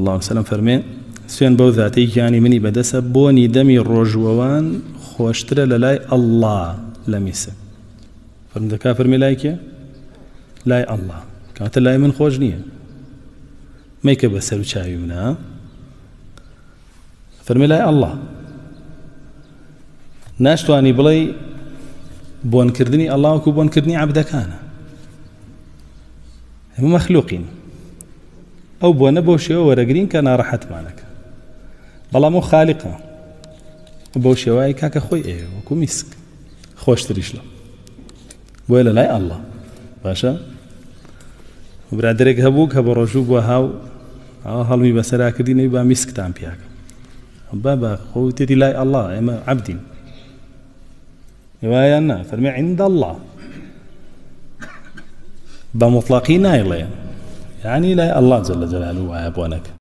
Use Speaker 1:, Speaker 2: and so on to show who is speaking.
Speaker 1: والله وسلم فەرمێ سوێن بەو ذاتەی گیانی منی بەدەسە بۆنی دەمی ڕۆژوەوان خۆشترە لە لای ئەله لە میسە فەرمی لایکێ لای ئەله کاتە لای من خۆش نییە میکە بە سەر و چاوی منە فەرمی لای ئەله ناشتوانی بڵێ بۆنکردنی ئەڵاوکو بۆنکردنی عبدەکانە هەموو مەخلوقین ئەو بۆنە بۆ شێوە وەرەگرین کە ناڕەحەتمانەکە بەڵام و خالیقە بۆ شێوای کاکە خۆی ئێ وەکو میسک خۆشتریش لە بۆیە لە لای ئەله باشە برادێک هەبوو کە بە ڕۆژوو بووە هاو ئەو هەڵمی بەسەراکردینەوەی با میسکتان پیاکە با بە خۆتێتی لای ئەله ئێمە عبدین وایان نا فەرمی عند الله. بمطلقي نايلين يعني لا الله جل جلاله وعيب ونك